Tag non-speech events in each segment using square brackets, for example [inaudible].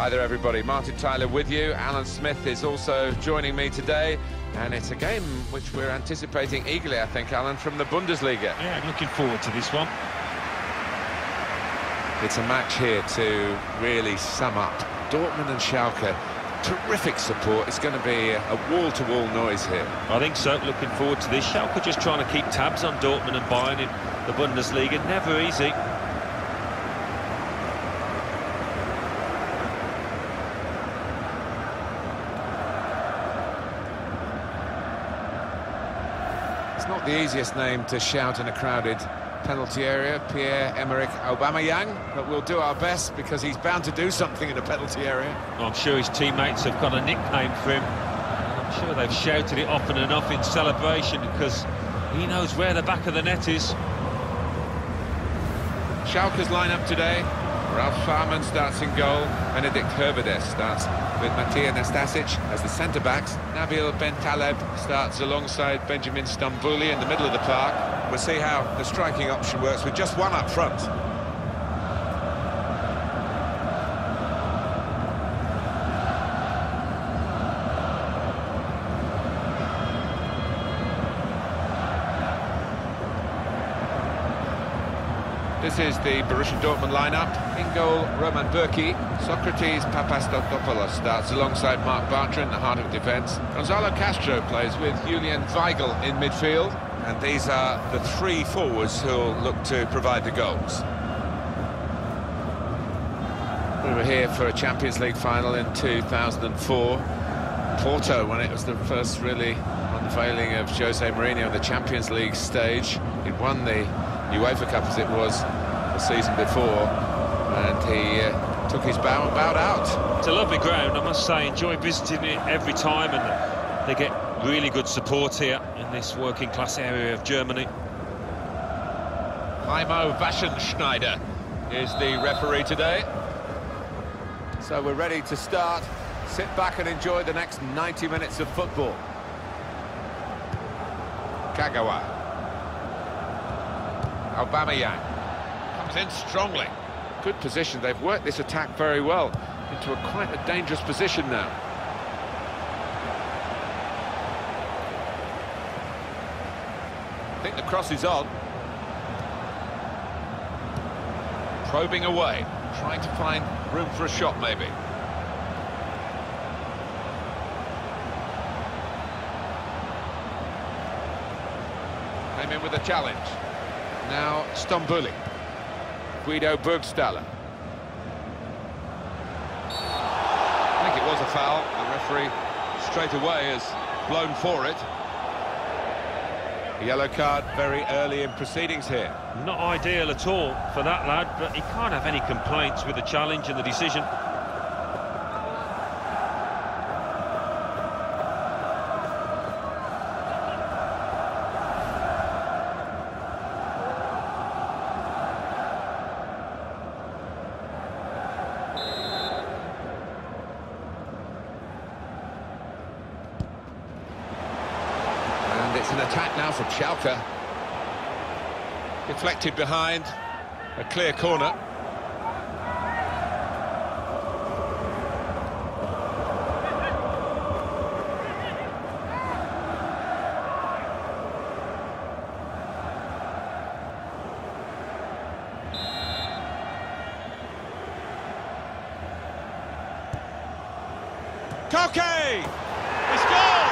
Hi there, everybody. Martin Tyler with you. Alan Smith is also joining me today. And it's a game which we're anticipating eagerly, I think, Alan, from the Bundesliga. Yeah, I'm looking forward to this one. It's a match here to really sum up. Dortmund and Schalke, terrific support. It's going to be a wall-to-wall -wall noise here. I think so. Looking forward to this. Schalke just trying to keep tabs on Dortmund and Bayern in the Bundesliga. Never easy. Not the easiest name to shout in a crowded penalty area, Pierre-Emerick Aubameyang, but we'll do our best because he's bound to do something in a penalty area. Well, I'm sure his teammates have got a nickname for him. I'm sure they've shouted it often enough in celebration because he knows where the back of the net is. Schalke's lineup today, Ralf Fährmann starts in goal. Benedikt Höwedes starts with Matija Nastasic as the centre-backs. Nabil Bentaleb starts alongside Benjamin Stambouli in the middle of the park. We'll see how the striking option works with just one up front. This is the Borussia Dortmund lineup. In goal, Roman Bürki. Sokratis Papastathopoulos starts alongside Marc Bartra in the heart of defence. Gonzalo Castro plays with Julian Weigl in midfield. And these are the three forwards who'll look to provide the goals. We were here for a Champions League final in 2004. Porto, when it was the first really unveiling of Jose Mourinho on the Champions League stage. He'd won the UEFA Cup as it was the season before, and he uh, took his bow and bowed out. It's a lovely ground, I must say. Enjoy visiting it every time, and they get really good support here in this working-class area of Germany. Heimo Waschenschneider is the referee today. So we're ready to start. Sit back and enjoy the next 90 minutes of football. Kagawa. Aubameyang comes in strongly. Good position. They've worked this attack very well into a quite a dangerous position now. I think the cross is on. Probing away, trying to find room for a shot maybe. Came in with a challenge. Now Stambouli. Guido Burgstaller. I think it was a foul. The referee straight away has blown for it. Yellow card very early in proceedings here. Not ideal at all for that lad, but he can't have any complaints with the challenge and the decision. It's an attack now from Schalke. Deflected behind, a clear corner. Coke! It's gone!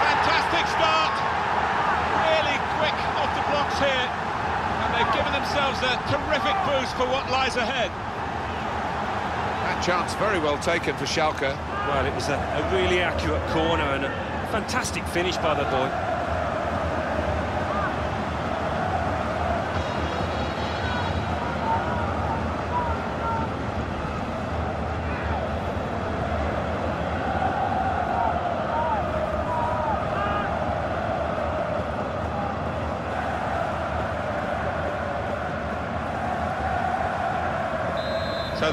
Fantastic start! Really quick off the blocks here. And they've given themselves a terrific boost for what lies ahead. That chance very well taken for Schalke. Well, it was a, a really accurate corner and a fantastic finish by the boy.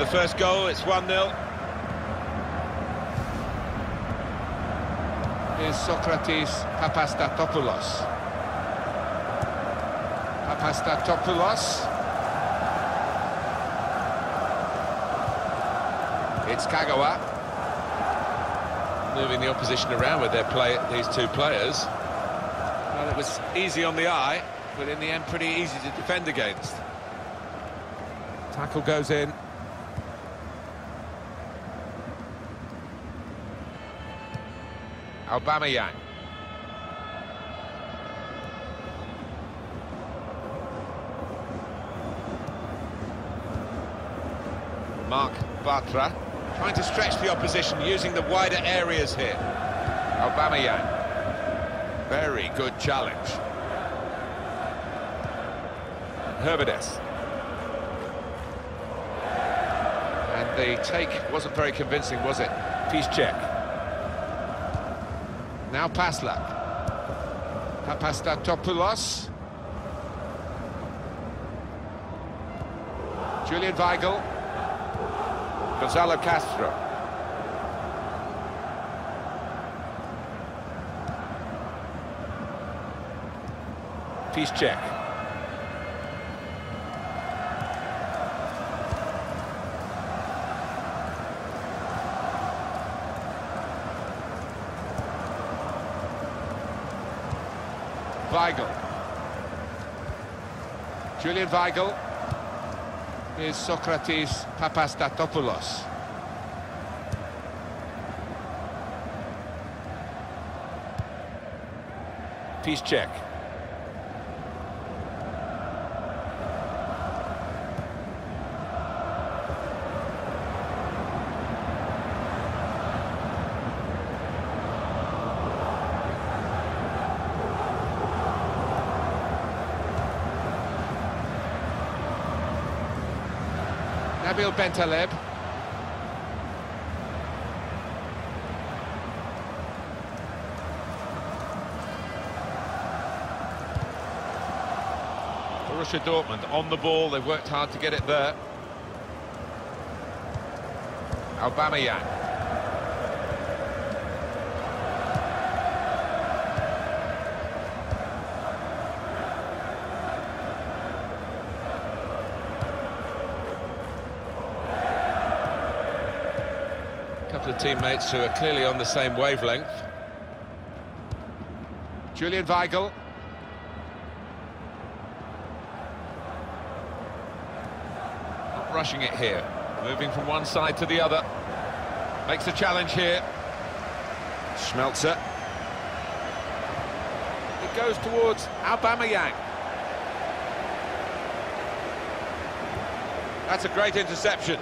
The first goal, it's 1-0. Is Sokratis Papastathopoulos. Papastathopoulos. It's Kagawa. Moving the opposition around with their play, these two players. Well, it was easy on the eye, but in the end pretty easy to defend against. Tackle goes in. Aubameyang. Marc Bartra trying to stretch the opposition using the wider areas here. Aubameyang. Very good challenge. Höwedes. And the take wasn't very convincing, was it? Piszczek. Now Passlack. Papastathopoulos. Julian Weigl. Gonzalo Castro. Peace Weigl. Julian Weigl is Sokratis Papastathopoulos. Piszczek. Nabil Bentaleb. Borussia Dortmund on the ball, they've worked hard to get it there. Aubameyang. Teammates who are clearly on the same wavelength. Julian Weigl. Not rushing it here. Moving from one side to the other. Makes a challenge here. Schmelzer. It goes towards Aubameyang. That's a great interception.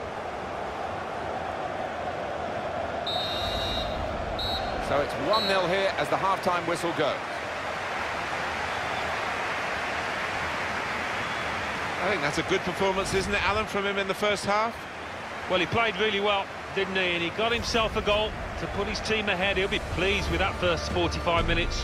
So it's 1-0 here as the half-time whistle goes. I think that's a good performance, isn't it, Alan, from him in the first half? Well, he played really well, didn't he? And he got himself a goal to put his team ahead. He'll be pleased with that first 45 minutes.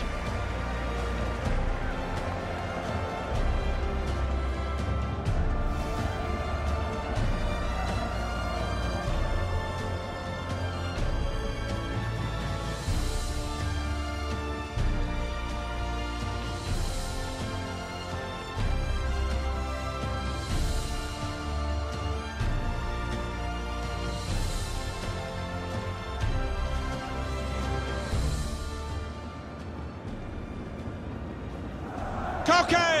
Coke!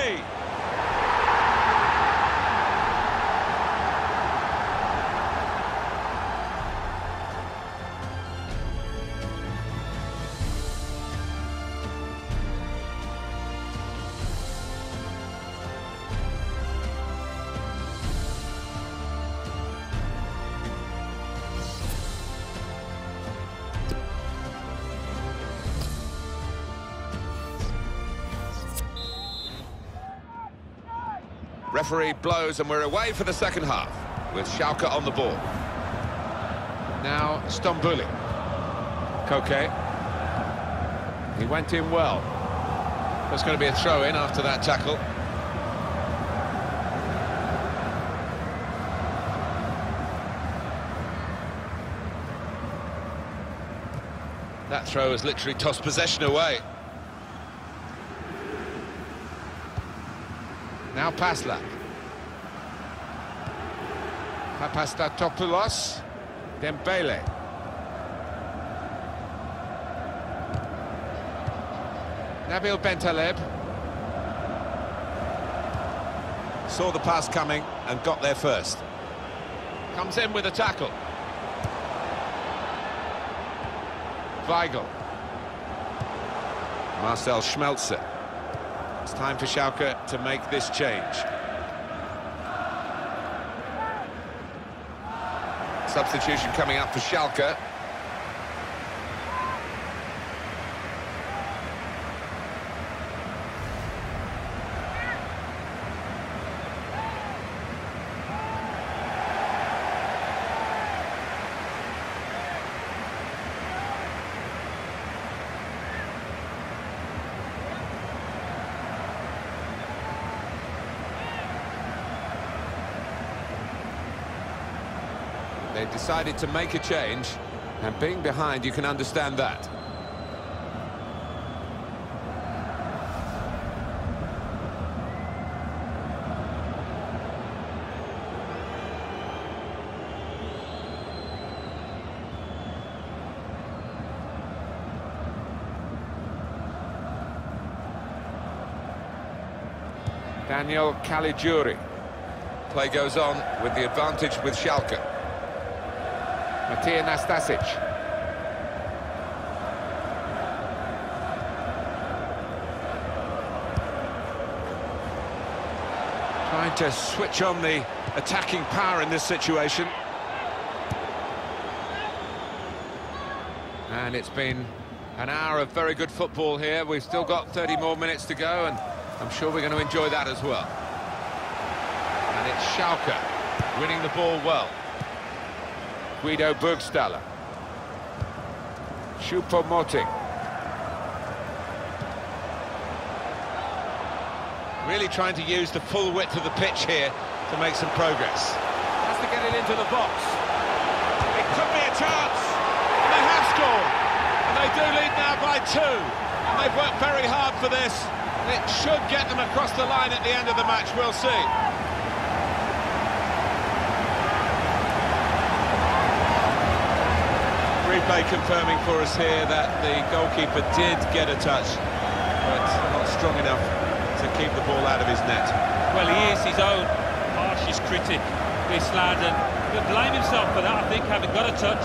Referee blows and we're away for the second half with Schalke on the ball. Now Stambouli. Coke. He went in well. There's going to be a throw-in after that tackle. That throw has literally tossed possession away. Now Passlack. Papastathopoulos. Dembele. Nabil Bentaleb. Saw the pass coming and got there first. Comes in with a tackle. Weigl. Marcel Schmelzer. It's time for Schalke to make this change. Substitution coming up for Schalke. They decided to make a change, and being behind, you can understand that. Daniel Caligiuri. Play goes on with the advantage with Schalke. Matija Nastasic. Trying to switch on the attacking power in this situation. And it's been an hour of very good football here. We've still got 30 more minutes to go, and I'm sure we're going to enjoy that as well. And it's Schalke winning the ball well. Guido Burgstaller. Choupo-Moting. Really trying to use the full width of the pitch here to make some progress. Has to get it into the box. It could be a chance. And they have scored. And they do lead now by two. And they've worked very hard for this. And it should get them across the line at the end of the match. We'll see. Replay confirming for us here that the goalkeeper did get a touch, but not strong enough to keep the ball out of his net. Well, he is his own harshest critic, this lad, and he'll blame himself for that, I think, having got a touch.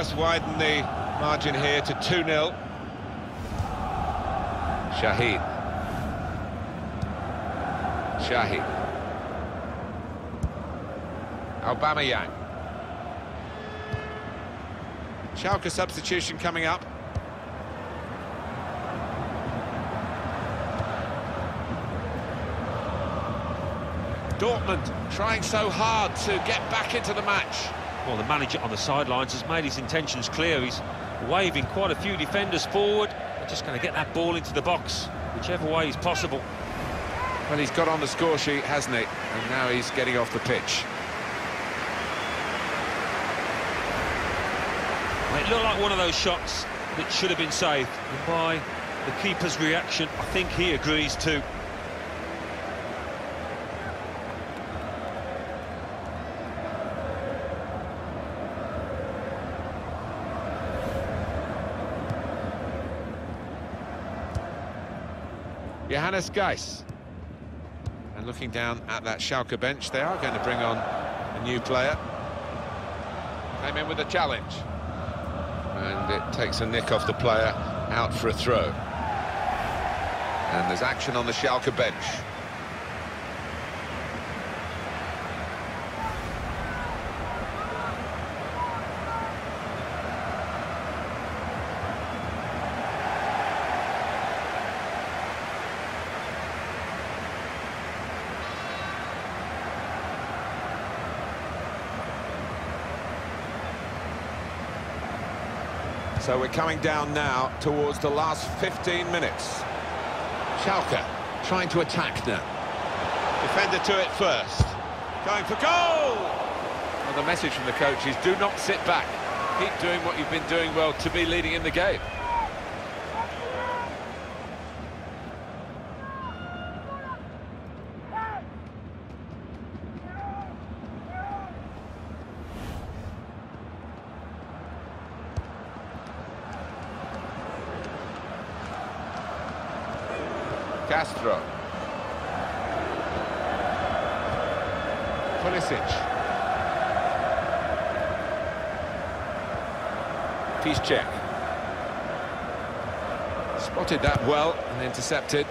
Just widen the margin here to 2-0. Şahin. Şahin. Aubameyang. Schalke substitution coming up. Dortmund trying so hard to get back into the match. Well, the manager on the sidelines has made his intentions clear. He's waving quite a few defenders forward. They're just going to get that ball into the box, whichever way is possible. Well, he's got on the score sheet, hasn't he? And now he's getting off the pitch. It looked like one of those shots that should have been saved. And by the keeper's reaction, I think he agrees too. Johannes Geis. And looking down at that Schalke bench, they are going to bring on a new player. Came in with a challenge. And it takes a nick off the player, out for a throw. And there's action on the Schalke bench. So we're coming down now towards the last 15 minutes. Schalke trying to attack now. Defender to it first. Going for goal! Well, the message from the coach is do not sit back. Keep doing what you've been doing well to be leading in the game. Castro. Pulisic. Piszczek. Spotted that well and intercepted.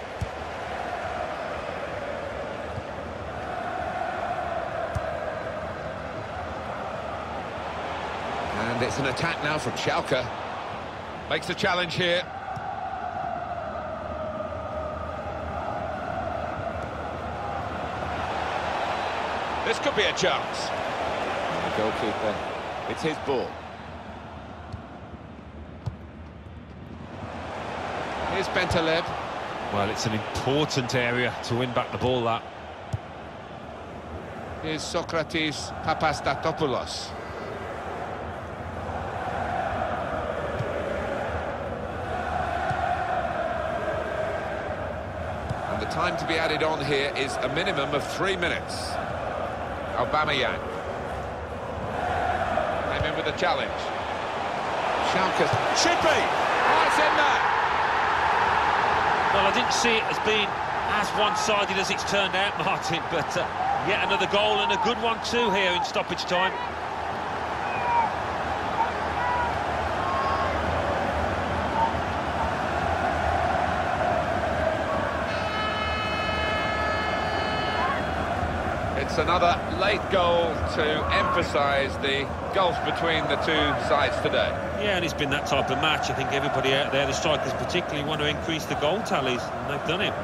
And it's an attack now from Schalke. Makes a challenge here. This could be a chance. The goalkeeper, it's his ball. Here's Bentaleb. Well, it's an important area to win back the ball, that. Here's Sokratis Papastathopoulos. And the time to be added on here is a minimum of three minutes. Aubameyang. Came in with a challenge. Schalke should be. Oh, it's in there. Well, I didn't see it as being as one-sided as it's turned out, [laughs] Martin, but uh, yet another goal and a good one too here in stoppage time. Another late goal to emphasise the gulf between the two sides today. Yeah, and it's been that type of match. I think everybody out there, the strikers particularly, want to increase the goal tallies, and they've done it.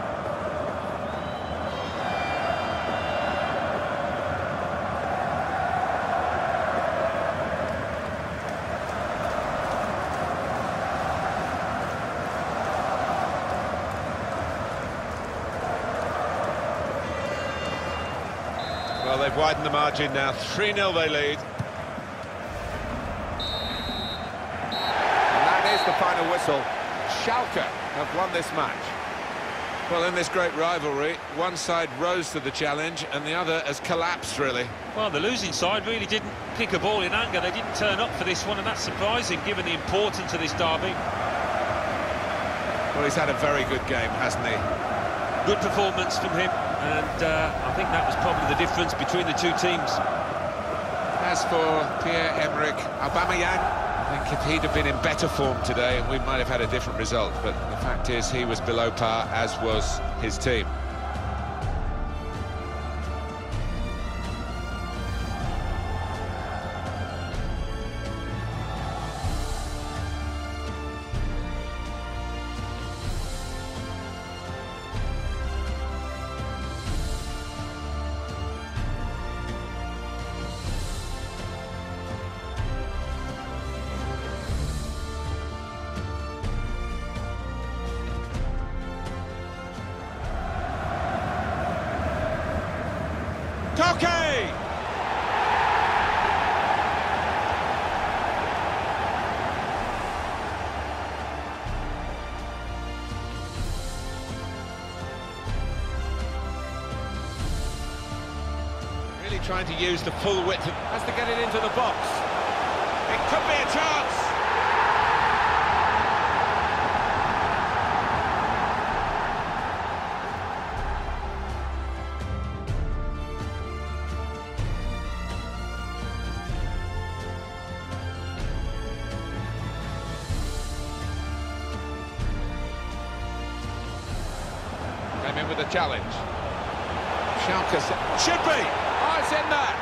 They've widened the margin now. 3-0 they lead. And that is the final whistle. Schalke have won this match. Well, in this great rivalry, one side rose to the challenge and the other has collapsed, really. Well, the losing side really didn't pick a ball in anger. They didn't turn up for this one, and that's surprising given the importance of this derby. Well, he's had a very good game, hasn't he? Good performance from him, and uh, I think that was probably the difference between the two teams. As for Pierre-Emerick Aubameyang, I think if he'd have been in better form today, we might have had a different result. But the fact is, he was below par, as was his team. Trying to use the full width. Has to get it into the box. It could be a chance. With a challenge. Schalke should be. It's in there.